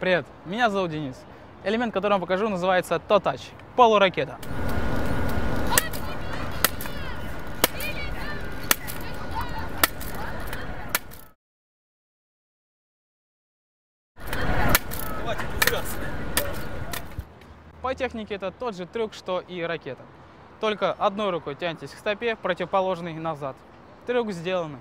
Привет, меня зовут Денис. Элемент, который я вам покажу, называется тотач, полуракета. Давайте. По технике это тот же трюк, что и ракета. Только одной рукой тянетесь к стопе, противоположной назад. Трюк сделанный.